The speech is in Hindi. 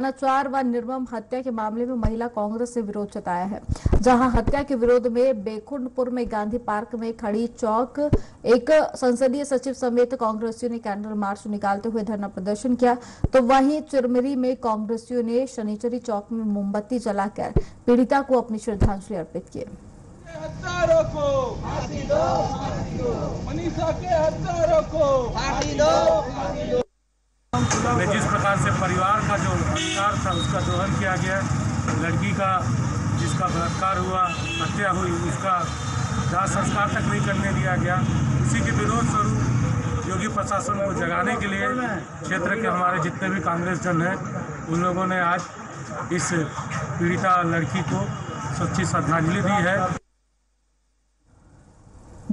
अनाचार व निर्मम हत्या के मामले में महिला कांग्रेस ने विरोध जताया है जहाँ हत्या के विरोध में बेकुंडपुर में गांधी पार्क में खड़ी चौक एक संसदीय सचिव समेत कांग्रेसियों ने कैंडल मार्च निकालते हुए धरना प्रदर्शन किया। तो वहीं चिरमिरी में कांग्रेसियों ने शनिचरी चौक में मोमबत्ती जलाकर पीड़िता को अपनी श्रद्धांजलि अर्पित की। हत्यारों को। मनीषा के हत्यारों को। में जिस प्रकार से परिवार का जो अधिकार था, उसका दोहन किया गया। लड़की का जिसका बलात्कार हुआ, हत्या हुई, उसका दाह संस्कार तक नहीं करने दिया गया। उसी के विरोध स्वरूप योगी प्रशासन को जगाने के लिए क्षेत्र के हमारे जितने भी कांग्रेस जन हैं, उन लोगों ने आज इस पीड़िता लड़की को सच्ची श्रद्धांजलि दी है।